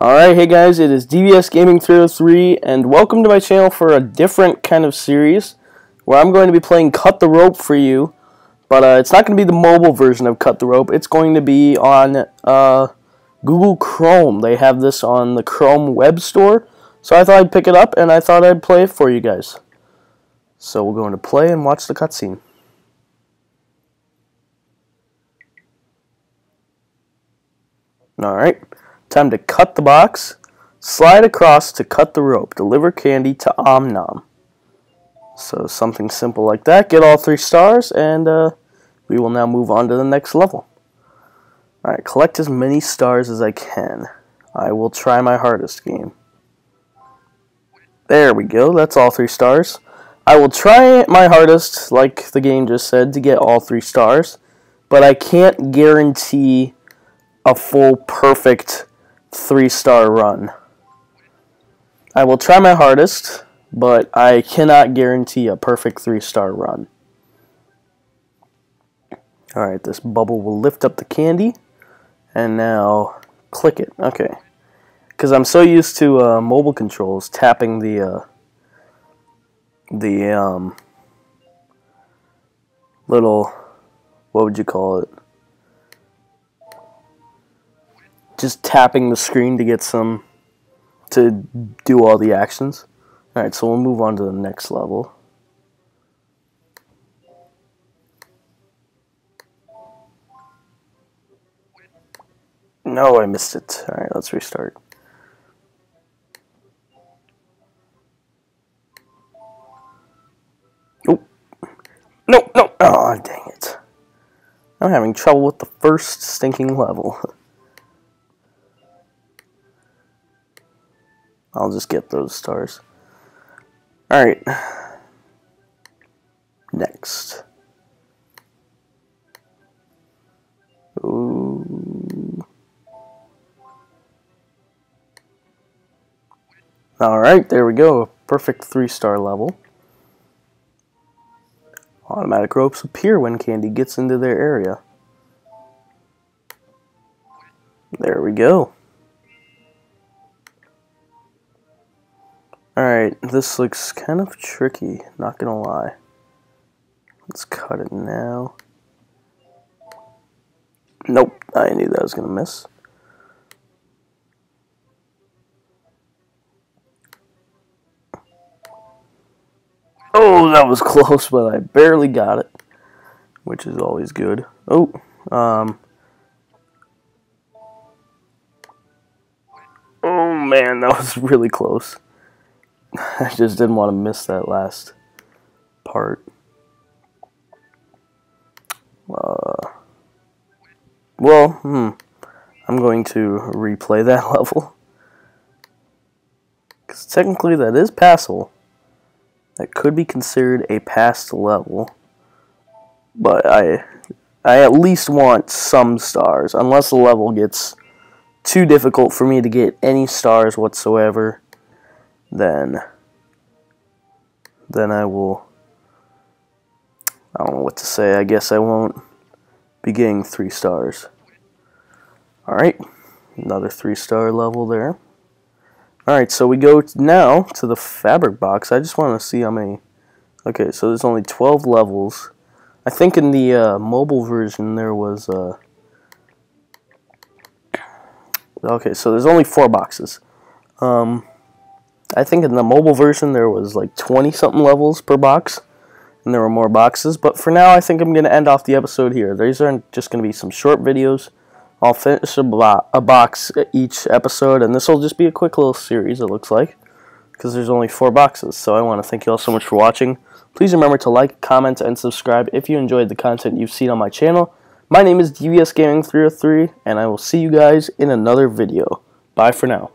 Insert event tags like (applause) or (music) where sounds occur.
Alright, hey guys, it is DVS Gaming 303, and welcome to my channel for a different kind of series, where I'm going to be playing Cut the Rope for you, but uh, it's not going to be the mobile version of Cut the Rope, it's going to be on uh, Google Chrome. They have this on the Chrome web store, so I thought I'd pick it up, and I thought I'd play it for you guys. So we'll go into play and watch the cutscene. Alright, time to cut the box, slide across to cut the rope, deliver candy to Om Nom. So something simple like that, get all three stars, and uh, we will now move on to the next level. Alright, collect as many stars as I can. I will try my hardest game. There we go, that's all three stars. I will try my hardest, like the game just said, to get all three stars, but I can't guarantee a full perfect three star run. I will try my hardest, but I cannot guarantee a perfect three star run. Alright, this bubble will lift up the candy, and now click it. Okay. Because I'm so used to uh, mobile controls tapping the, uh, the um, little, what would you call it? Just tapping the screen to get some to do all the actions. Alright, so we'll move on to the next level. No, I missed it. Alright, let's restart. Oh. No, no. Oh, dang it. I'm having trouble with the first stinking level. (laughs) I'll just get those stars. Alright. Next. Ooh. Alright, there we go. Perfect three-star level. Automatic ropes appear when candy gets into their area. There we go. This looks kind of tricky, not gonna lie. Let's cut it now. Nope, I knew that was gonna miss. Oh, that was (laughs) close, but I barely got it, which is always good. Oh, um... Oh man, that was (laughs) really close. (laughs) I just didn't want to miss that last part. Uh, well, hmm. I'm going to replay that (laughs) level. Because technically that is passable. That could be considered a passed level. But I, I at least want some stars. Unless the level gets too difficult for me to get any stars whatsoever then then I will I don't know what to say. I guess I won't be getting three stars. Alright, another three star level there. Alright, so we go now to the fabric box. I just want to see how many... Okay, so there's only 12 levels. I think in the uh, mobile version there was... Uh... Okay, so there's only four boxes. Um, I think in the mobile version there was like 20 something levels per box and there were more boxes but for now I think I'm going to end off the episode here. These are just going to be some short videos. I'll finish a, a box each episode and this will just be a quick little series it looks like because there's only four boxes so I want to thank you all so much for watching. Please remember to like comment and subscribe if you enjoyed the content you've seen on my channel. My name is DVS Gaming 303 and I will see you guys in another video. Bye for now